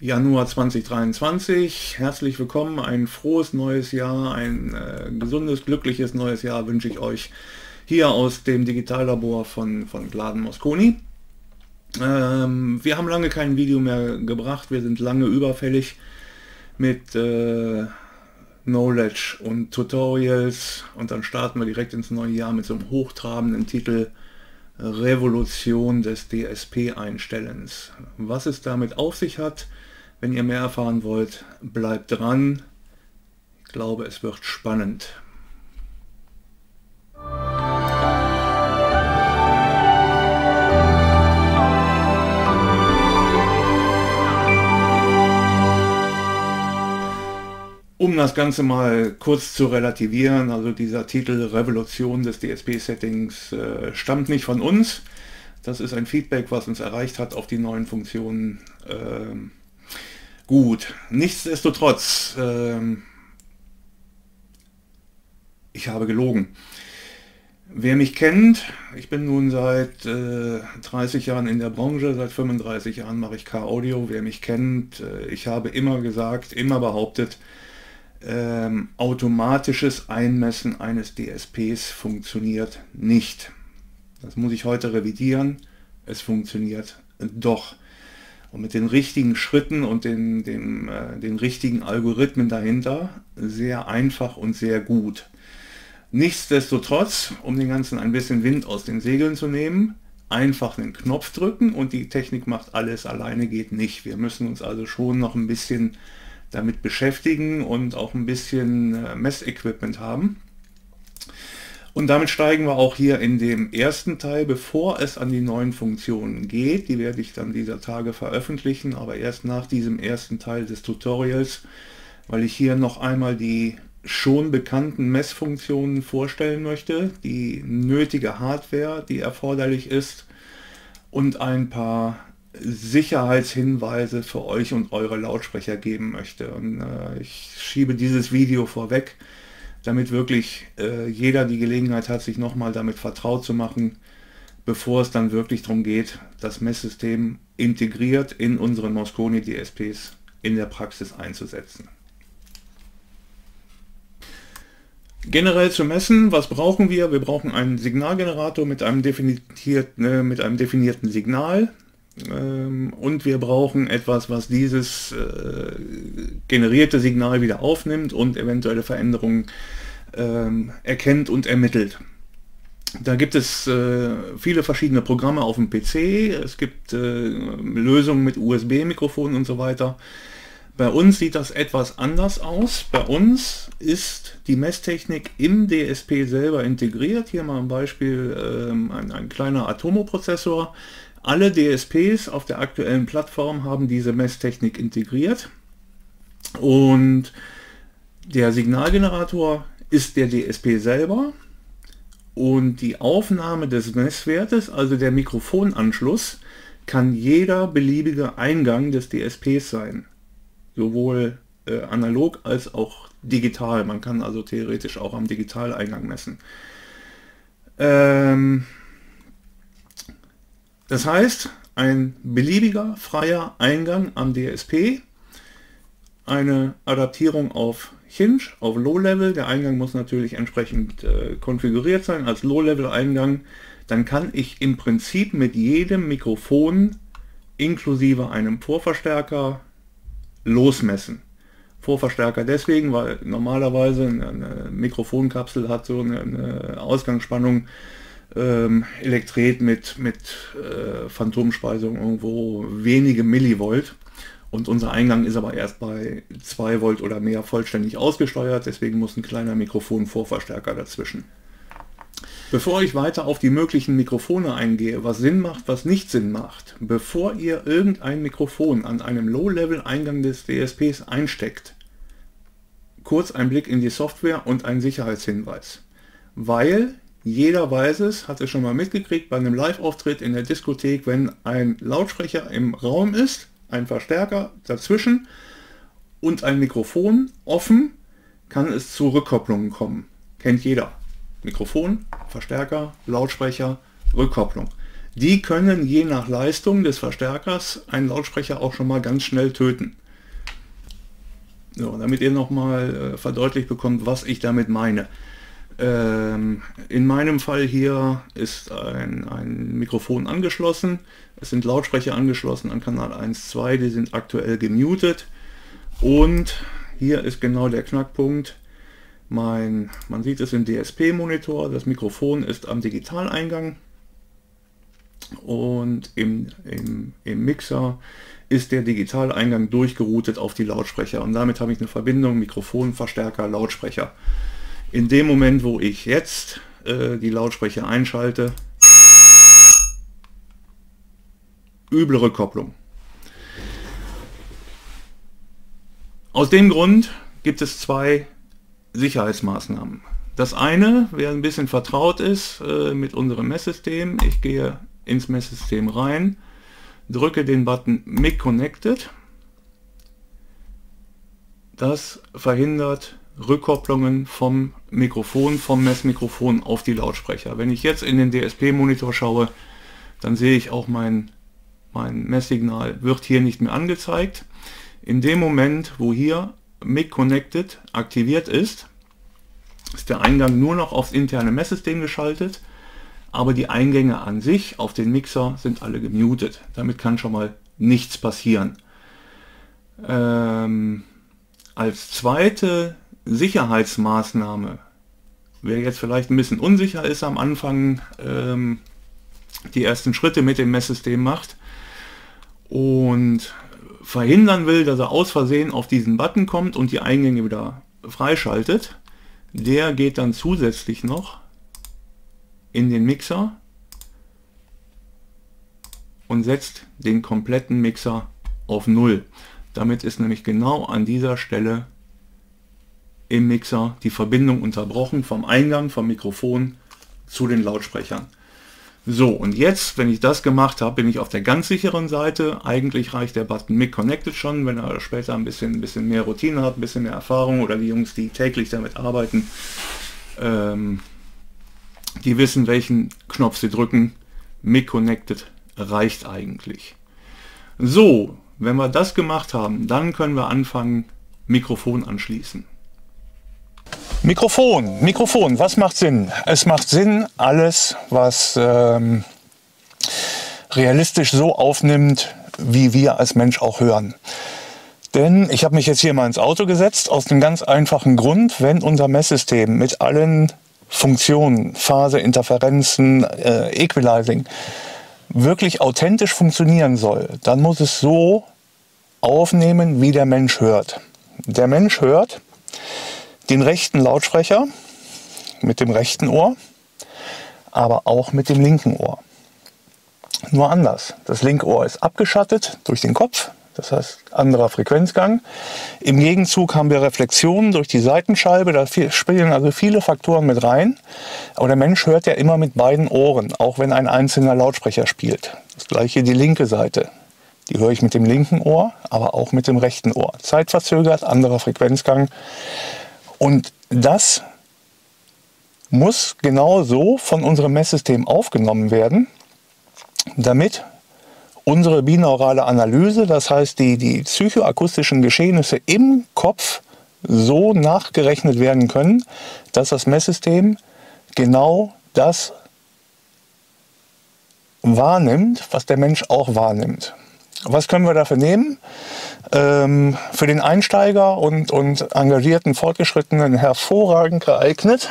Januar 2023. Herzlich willkommen, ein frohes neues Jahr, ein äh, gesundes, glückliches neues Jahr wünsche ich euch hier aus dem Digitallabor von, von Gladen Mosconi. Ähm, wir haben lange kein Video mehr gebracht, wir sind lange überfällig mit äh, Knowledge und Tutorials und dann starten wir direkt ins neue Jahr mit so einem hochtrabenden Titel Revolution des DSP-Einstellens. Was es damit auf sich hat, wenn ihr mehr erfahren wollt, bleibt dran. Ich glaube, es wird spannend. Um das Ganze mal kurz zu relativieren, also dieser Titel Revolution des DSP-Settings äh, stammt nicht von uns. Das ist ein Feedback, was uns erreicht hat auf die neuen Funktionen. Ähm, Gut, nichtsdestotrotz, ähm, ich habe gelogen. Wer mich kennt, ich bin nun seit äh, 30 Jahren in der Branche, seit 35 Jahren mache ich K-Audio. Wer mich kennt, äh, ich habe immer gesagt, immer behauptet, ähm, automatisches Einmessen eines DSPs funktioniert nicht. Das muss ich heute revidieren. Es funktioniert doch und mit den richtigen Schritten und den, den, äh, den richtigen Algorithmen dahinter sehr einfach und sehr gut. Nichtsdestotrotz, um den ganzen ein bisschen Wind aus den Segeln zu nehmen, einfach einen Knopf drücken und die Technik macht alles alleine geht nicht. Wir müssen uns also schon noch ein bisschen damit beschäftigen und auch ein bisschen äh, Messequipment haben. Und damit steigen wir auch hier in dem ersten Teil, bevor es an die neuen Funktionen geht. Die werde ich dann dieser Tage veröffentlichen, aber erst nach diesem ersten Teil des Tutorials, weil ich hier noch einmal die schon bekannten Messfunktionen vorstellen möchte, die nötige Hardware, die erforderlich ist und ein paar Sicherheitshinweise für euch und eure Lautsprecher geben möchte. Und äh, ich schiebe dieses Video vorweg, damit wirklich äh, jeder die Gelegenheit hat, sich nochmal damit vertraut zu machen, bevor es dann wirklich darum geht, das Messsystem integriert in unseren Mosconi DSPs in der Praxis einzusetzen. Generell zu messen, was brauchen wir? Wir brauchen einen Signalgenerator mit einem, definierten, äh, mit einem definierten Signal ähm, und wir brauchen etwas, was dieses äh, generierte Signal wieder aufnimmt und eventuelle Veränderungen ähm, erkennt und ermittelt. Da gibt es äh, viele verschiedene Programme auf dem PC, es gibt äh, Lösungen mit USB-Mikrofonen und so weiter. Bei uns sieht das etwas anders aus. Bei uns ist die Messtechnik im DSP selber integriert. Hier mal ein Beispiel, ähm, ein, ein kleiner Atomo-Prozessor. Alle DSPs auf der aktuellen Plattform haben diese Messtechnik integriert und der Signalgenerator ist der DSP selber und die Aufnahme des Messwertes, also der Mikrofonanschluss, kann jeder beliebige Eingang des DSPs sein. Sowohl äh, analog als auch digital. Man kann also theoretisch auch am Digitaleingang messen. Ähm, das heißt, ein beliebiger freier Eingang am DSP, eine Adaptierung auf Hinge, auf Low-Level. Der Eingang muss natürlich entsprechend äh, konfiguriert sein als Low-Level-Eingang. Dann kann ich im Prinzip mit jedem Mikrofon inklusive einem Vorverstärker losmessen. Vorverstärker deswegen, weil normalerweise eine Mikrofonkapsel hat so eine, eine Ausgangsspannung ähm, Elektret mit, mit äh, Phantomspeisung irgendwo wenige Millivolt. Und unser Eingang ist aber erst bei 2 Volt oder mehr vollständig ausgesteuert, deswegen muss ein kleiner Mikrofonvorverstärker dazwischen. Bevor ich weiter auf die möglichen Mikrofone eingehe, was Sinn macht, was nicht Sinn macht, bevor ihr irgendein Mikrofon an einem Low-Level-Eingang des DSPs einsteckt, kurz ein Blick in die Software und ein Sicherheitshinweis. Weil jeder weiß es, hat es schon mal mitgekriegt bei einem Live-Auftritt in der Diskothek, wenn ein Lautsprecher im Raum ist, ein Verstärker dazwischen und ein Mikrofon offen, kann es zu Rückkopplungen kommen. Kennt jeder. Mikrofon, Verstärker, Lautsprecher, Rückkopplung. die können je nach Leistung des Verstärkers einen Lautsprecher auch schon mal ganz schnell töten. So, damit ihr nochmal äh, verdeutlicht bekommt, was ich damit meine. Ähm, in meinem Fall hier ist ein, ein Mikrofon angeschlossen. Es sind Lautsprecher angeschlossen an Kanal 1, 2, die sind aktuell gemutet. Und hier ist genau der Knackpunkt. Mein, man sieht es im DSP-Monitor, das Mikrofon ist am Digitaleingang und im, im, im Mixer ist der Digitaleingang durchgeroutet auf die Lautsprecher und damit habe ich eine Verbindung Mikrofon, Verstärker, Lautsprecher. In dem Moment, wo ich jetzt äh, die Lautsprecher einschalte, üble Kopplung. Aus dem Grund gibt es zwei Sicherheitsmaßnahmen. Das eine, wer ein bisschen vertraut ist äh, mit unserem Messsystem, ich gehe ins Messsystem rein, drücke den Button Mic Connected. Das verhindert Rückkopplungen vom Mikrofon, vom Messmikrofon auf die Lautsprecher. Wenn ich jetzt in den DSP-Monitor schaue, dann sehe ich auch mein, mein Messsignal wird hier nicht mehr angezeigt. In dem Moment, wo hier Mic Connected aktiviert ist, ist der Eingang nur noch aufs interne Messsystem geschaltet aber die Eingänge an sich auf den Mixer sind alle gemutet. Damit kann schon mal nichts passieren. Ähm, als zweite Sicherheitsmaßnahme, wer jetzt vielleicht ein bisschen unsicher ist am Anfang, ähm, die ersten Schritte mit dem Messsystem macht und verhindern will, dass er aus Versehen auf diesen Button kommt und die Eingänge wieder freischaltet, der geht dann zusätzlich noch in den Mixer und setzt den kompletten Mixer auf Null. Damit ist nämlich genau an dieser Stelle im Mixer die Verbindung unterbrochen vom Eingang vom Mikrofon zu den Lautsprechern. So, und jetzt, wenn ich das gemacht habe, bin ich auf der ganz sicheren Seite. Eigentlich reicht der Button Mic Connected schon, wenn er später ein bisschen, ein bisschen mehr Routine hat, ein bisschen mehr Erfahrung oder die Jungs, die täglich damit arbeiten, ähm, die wissen, welchen Knopf sie drücken. Mic Connected reicht eigentlich. So, wenn wir das gemacht haben, dann können wir anfangen, Mikrofon anschließen. Mikrofon, Mikrofon, was macht Sinn? Es macht Sinn, alles, was ähm, realistisch so aufnimmt, wie wir als Mensch auch hören. Denn ich habe mich jetzt hier mal ins Auto gesetzt, aus dem ganz einfachen Grund, wenn unser Messsystem mit allen Funktionen, Phase, Interferenzen, äh, Equalizing wirklich authentisch funktionieren soll, dann muss es so aufnehmen, wie der Mensch hört. Der Mensch hört den rechten Lautsprecher mit dem rechten Ohr, aber auch mit dem linken Ohr. Nur anders. Das linke Ohr ist abgeschattet durch den Kopf, das heißt anderer Frequenzgang. Im Gegenzug haben wir Reflexionen durch die Seitenscheibe, da spielen also viele Faktoren mit rein. Aber der Mensch hört ja immer mit beiden Ohren, auch wenn ein einzelner Lautsprecher spielt. Das gleiche die linke Seite. Die höre ich mit dem linken Ohr, aber auch mit dem rechten Ohr. Zeitverzögert, anderer Frequenzgang. Und das muss genau so von unserem Messsystem aufgenommen werden, damit unsere binaurale Analyse, das heißt die, die psychoakustischen Geschehnisse im Kopf so nachgerechnet werden können, dass das Messsystem genau das wahrnimmt, was der Mensch auch wahrnimmt. Was können wir dafür nehmen? Ähm, für den Einsteiger und, und engagierten Fortgeschrittenen hervorragend geeignet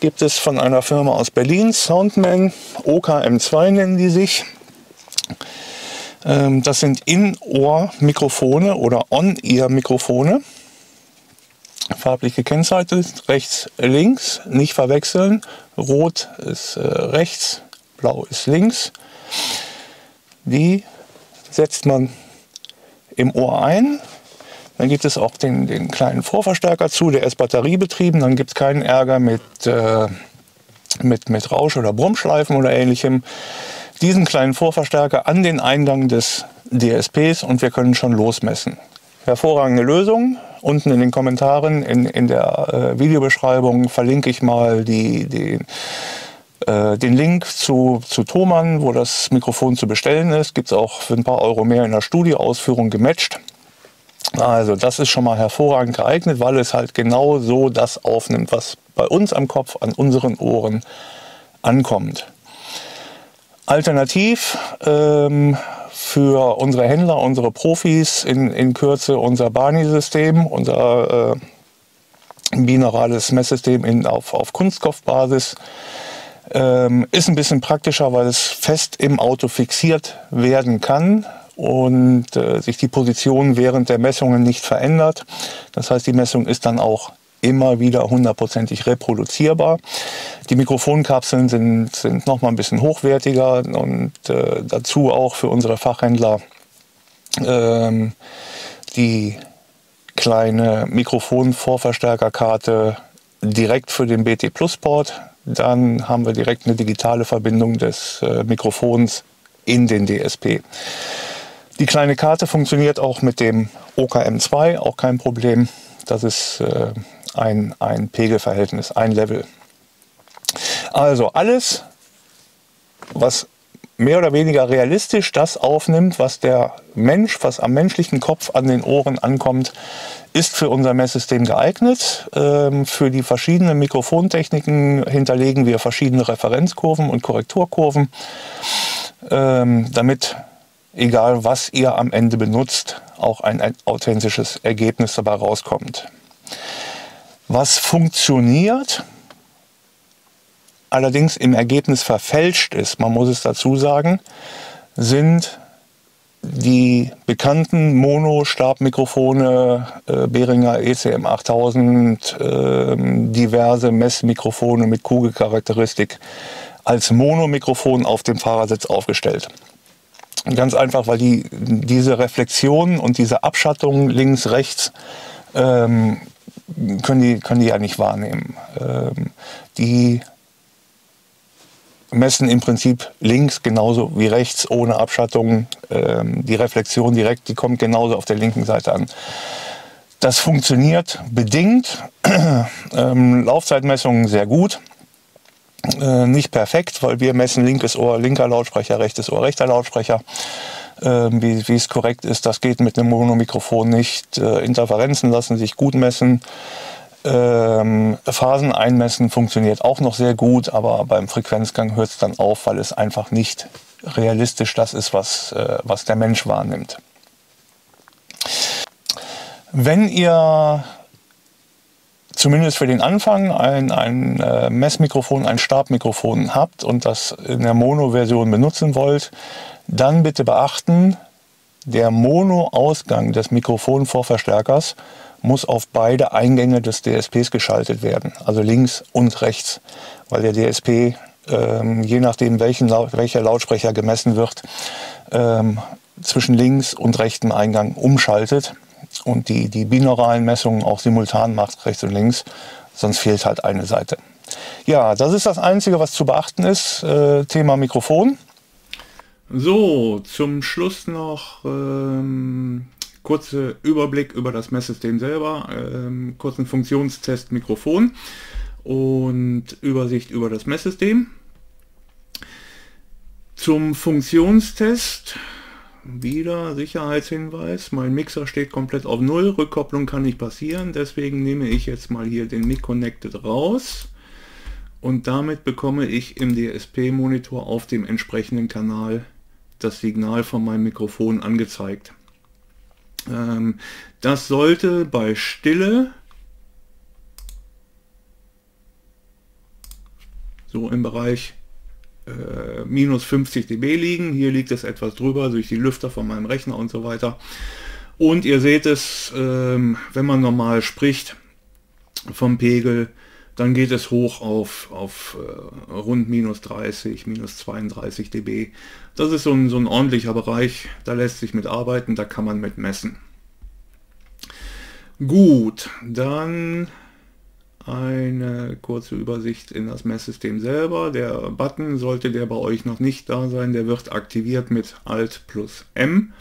gibt es von einer Firma aus Berlin, Soundman, OKM2 nennen die sich. Ähm, das sind In-Ohr-Mikrofone oder On-Ear-Mikrofone. Farblich gekennzeichnet, rechts, links, nicht verwechseln. Rot ist äh, rechts, blau ist links. Die setzt man im Ohr ein. Dann gibt es auch den, den kleinen Vorverstärker zu, der ist batteriebetrieben. Dann gibt es keinen Ärger mit, äh, mit, mit Rausch- oder Brummschleifen oder ähnlichem diesen kleinen Vorverstärker an den Eingang des DSPs und wir können schon losmessen. Hervorragende Lösung. Unten in den Kommentaren, in, in der äh, Videobeschreibung verlinke ich mal die, die, Äh, den Link zu, zu Thomann, wo das Mikrofon zu bestellen ist, gibt es auch für ein paar Euro mehr in der Studioausführung gematcht. Also das ist schon mal hervorragend geeignet, weil es halt genau so das aufnimmt, was bei uns am Kopf, an unseren Ohren ankommt. Alternativ ähm, für unsere Händler, unsere Profis in, in Kürze unser Barney-System, unser äh, binaurales Messsystem in, auf, auf Kunststoffbasis. Ähm, ist ein bisschen praktischer, weil es fest im Auto fixiert werden kann und äh, sich die Position während der Messungen nicht verändert. Das heißt, die Messung ist dann auch immer wieder hundertprozentig reproduzierbar. Die Mikrofonkapseln sind, sind noch mal ein bisschen hochwertiger und äh, dazu auch für unsere Fachhändler ähm, die kleine Mikrofonvorverstärkerkarte direkt für den BT Plus Port. Dann haben wir direkt eine digitale Verbindung des äh, Mikrofons in den DSP. Die kleine Karte funktioniert auch mit dem OKM2, auch kein Problem. Das ist äh, ein, ein Pegelverhältnis, ein Level. Also alles, was mehr oder weniger realistisch das aufnimmt, was der Mensch, was am menschlichen Kopf an den Ohren ankommt, ist für unser Messsystem geeignet. Ähm, für die verschiedenen Mikrofontechniken hinterlegen wir verschiedene Referenzkurven und Korrekturkurven, ähm, damit, egal was ihr am Ende benutzt, auch ein, ein authentisches Ergebnis dabei rauskommt. Was funktioniert, allerdings im Ergebnis verfälscht ist, man muss es dazu sagen, sind die bekannten Mono-Stabmikrofone, äh, Behringer ECM 8000, äh, diverse Messmikrofone mit Kugelcharakteristik als Monomikrofon auf dem Fahrersitz aufgestellt. Ganz einfach, weil die, diese Reflexion und diese Abschattung links, rechts ähm, können, die, können die ja nicht wahrnehmen. Ähm, die messen im Prinzip links genauso wie rechts ohne Abschattung. Ähm, die Reflexion direkt, die kommt genauso auf der linken Seite an. Das funktioniert bedingt. ähm, Laufzeitmessungen sehr gut. Äh, nicht perfekt, weil wir messen linkes Ohr, linker Lautsprecher, rechtes Ohr, rechter Lautsprecher. Ähm, wie, wie es korrekt ist, das geht mit einem Monomikrofon nicht. Äh, Interferenzen lassen sich gut messen. Ähm, Phasen einmessen funktioniert auch noch sehr gut, aber beim Frequenzgang hört es dann auf, weil es einfach nicht realistisch das ist, was, äh, was der Mensch wahrnimmt. Wenn ihr zumindest für den Anfang ein, ein äh, Messmikrofon, ein Stabmikrofon habt und das in der Mono-Version benutzen wollt, dann bitte beachten, der Mono-Ausgang des Mikrofonvorverstärkers muss auf beide Eingänge des DSPs geschaltet werden, also links und rechts, weil der DSP, ähm, je nachdem welchen, welcher Lautsprecher gemessen wird, ähm, zwischen links und rechtem Eingang umschaltet und die, die binauralen Messungen auch simultan macht, rechts und links, sonst fehlt halt eine Seite. Ja, das ist das Einzige, was zu beachten ist, äh, Thema Mikrofon. So, zum Schluss noch ähm, kurzer Überblick über das Messsystem selber, ähm, kurzen Funktionstest Mikrofon und Übersicht über das Messsystem. Zum Funktionstest wieder Sicherheitshinweis. Mein Mixer steht komplett auf Null, Rückkopplung kann nicht passieren, deswegen nehme ich jetzt mal hier den Mic Connected raus und damit bekomme ich im DSP-Monitor auf dem entsprechenden Kanal das Signal von meinem Mikrofon angezeigt. Ähm, das sollte bei Stille so im Bereich äh, minus 50 dB liegen. Hier liegt es etwas drüber durch die Lüfter von meinem Rechner und so weiter. Und ihr seht es, ähm, wenn man normal spricht vom Pegel, dann geht es hoch auf, auf äh, rund minus 30, minus 32 dB. Das ist so ein, so ein ordentlicher Bereich, da lässt sich mit arbeiten, da kann man mit messen. Gut, dann eine kurze Übersicht in das Messsystem selber. Der Button sollte der bei euch noch nicht da sein, der wird aktiviert mit Alt plus M.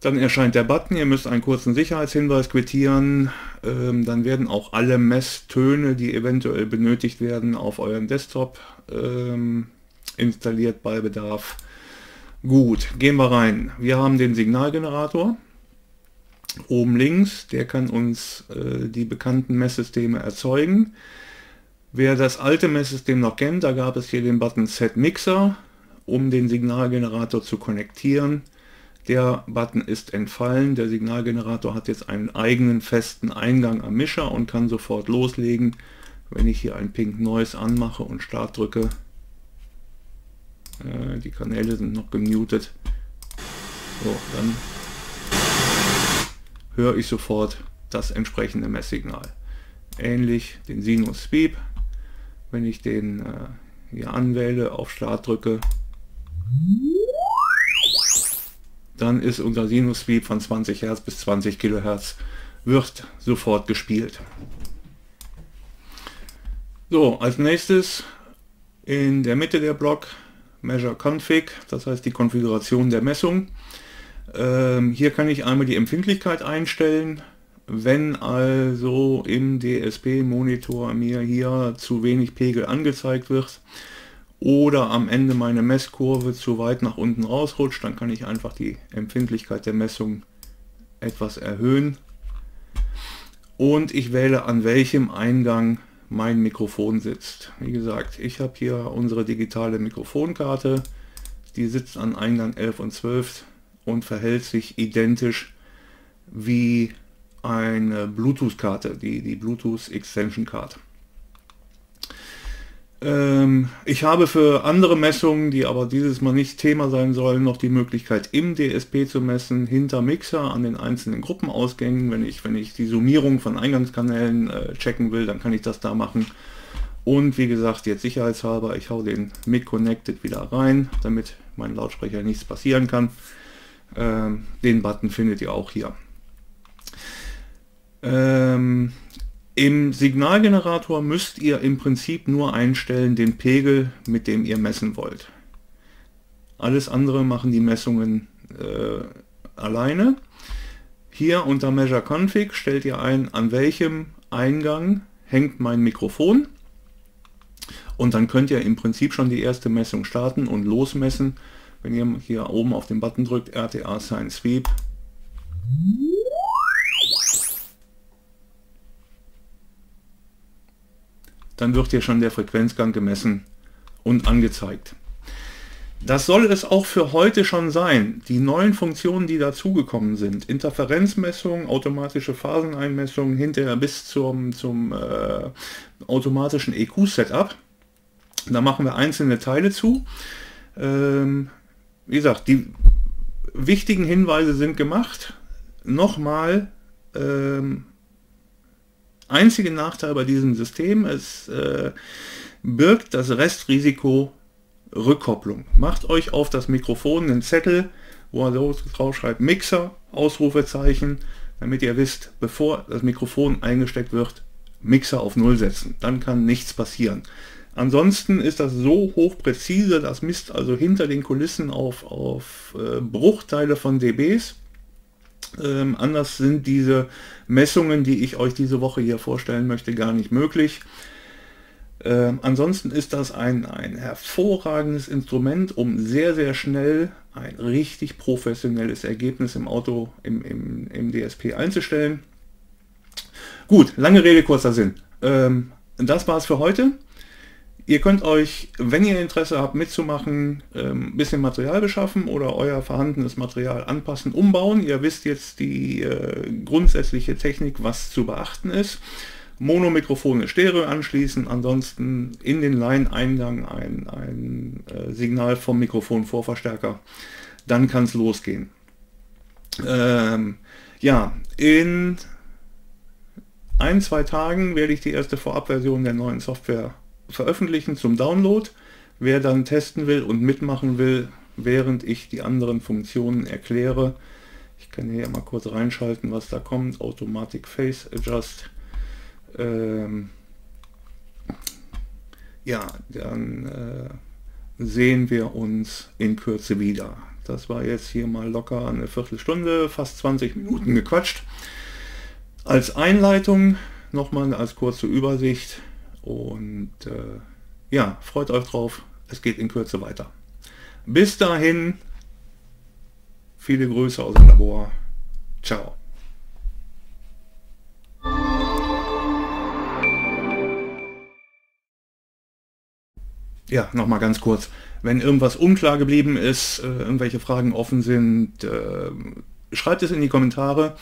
Dann erscheint der Button, ihr müsst einen kurzen Sicherheitshinweis quittieren. Ähm, dann werden auch alle Messtöne, die eventuell benötigt werden, auf euren Desktop ähm, installiert bei Bedarf. Gut, gehen wir rein. Wir haben den Signalgenerator. Oben links, der kann uns äh, die bekannten Messsysteme erzeugen. Wer das alte Messsystem noch kennt, da gab es hier den Button Set Mixer, um den Signalgenerator zu konnektieren. Der Button ist entfallen. Der Signalgenerator hat jetzt einen eigenen festen Eingang am Mischer und kann sofort loslegen. Wenn ich hier ein Pink Noise anmache und Start drücke, äh, die Kanäle sind noch gemutet, so, dann höre ich sofort das entsprechende Messsignal. Ähnlich den Sinus Sweep. Wenn ich den äh, hier anwähle, auf Start drücke, dann ist unser Sinus Sweep von 20 Hertz bis 20 Kilohertz wird sofort gespielt. So, als nächstes in der Mitte der Block Measure Config, das heißt die Konfiguration der Messung. Ähm, hier kann ich einmal die Empfindlichkeit einstellen. Wenn also im DSP-Monitor mir hier zu wenig Pegel angezeigt wird oder am Ende meine Messkurve zu weit nach unten rausrutscht, dann kann ich einfach die Empfindlichkeit der Messung etwas erhöhen. Und ich wähle an welchem Eingang mein Mikrofon sitzt. Wie gesagt, ich habe hier unsere digitale Mikrofonkarte. Die sitzt an Eingang 11 und 12 und verhält sich identisch wie eine Bluetooth-Karte, die, die Bluetooth Extension Card. Ähm, ich habe für andere Messungen, die aber dieses Mal nicht Thema sein sollen, noch die Möglichkeit im DSP zu messen, hinter Mixer an den einzelnen Gruppenausgängen. Wenn ich, wenn ich die Summierung von Eingangskanälen äh, checken will, dann kann ich das da machen. Und wie gesagt, jetzt sicherheitshalber, ich hau den Mic Connected wieder rein, damit mein Lautsprecher nichts passieren kann. Ähm, den Button findet ihr auch hier. Ähm, Im Signalgenerator müsst ihr im Prinzip nur einstellen den Pegel, mit dem ihr messen wollt. Alles andere machen die Messungen äh, alleine. Hier unter Measure Config stellt ihr ein, an welchem Eingang hängt mein Mikrofon. Und dann könnt ihr im Prinzip schon die erste Messung starten und losmessen. Wenn ihr hier oben auf den Button drückt, RTA Sign Sweep, dann wird hier schon der Frequenzgang gemessen und angezeigt. Das soll es auch für heute schon sein. Die neuen Funktionen, die dazugekommen sind, Interferenzmessung, automatische Phaseneinmessung, hinterher bis zum, zum äh, automatischen EQ-Setup, da machen wir einzelne Teile zu. Ähm, wie gesagt, die wichtigen Hinweise sind gemacht. Nochmal, ähm, einzige Nachteil bei diesem System, es äh, birgt das Restrisiko Rückkopplung. Macht euch auf das Mikrofon einen Zettel, wo er so drauf schreibt Mixer, Ausrufezeichen, damit ihr wisst, bevor das Mikrofon eingesteckt wird, Mixer auf Null setzen. Dann kann nichts passieren. Ansonsten ist das so hoch präzise, das misst also hinter den Kulissen auf, auf äh, Bruchteile von dBs. Ähm, anders sind diese Messungen, die ich euch diese Woche hier vorstellen möchte, gar nicht möglich. Ähm, ansonsten ist das ein, ein hervorragendes Instrument, um sehr, sehr schnell ein richtig professionelles Ergebnis im Auto, im, im, im DSP einzustellen. Gut, lange Rede, kurzer Sinn. Ähm, das war's für heute. Ihr könnt euch, wenn ihr Interesse habt mitzumachen, ein ähm, bisschen Material beschaffen oder euer vorhandenes Material anpassen, umbauen. Ihr wisst jetzt die äh, grundsätzliche Technik, was zu beachten ist. Monomikrofone Stereo anschließen, ansonsten in den Line-Eingang ein, ein äh, Signal vom Mikrofonvorverstärker. Dann kann es losgehen. Ähm, ja, in ein, zwei Tagen werde ich die erste Vorabversion der neuen Software veröffentlichen zum Download. Wer dann testen will und mitmachen will, während ich die anderen Funktionen erkläre, ich kann hier mal kurz reinschalten, was da kommt. Automatic Face Adjust. Ähm, ja, dann äh, sehen wir uns in Kürze wieder. Das war jetzt hier mal locker eine Viertelstunde, fast 20 Minuten gequatscht. Als Einleitung nochmal als kurze Übersicht und äh, ja, freut euch drauf. Es geht in Kürze weiter. Bis dahin, viele Grüße aus dem Labor. Ciao. Ja, nochmal ganz kurz. Wenn irgendwas unklar geblieben ist, äh, irgendwelche Fragen offen sind, äh, schreibt es in die Kommentare.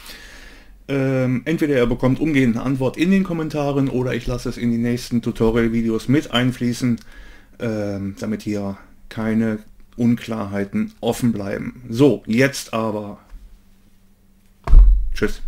Ähm, entweder ihr bekommt umgehend eine Antwort in den Kommentaren oder ich lasse es in die nächsten Tutorial-Videos mit einfließen, ähm, damit hier keine Unklarheiten offen bleiben. So, jetzt aber. Tschüss.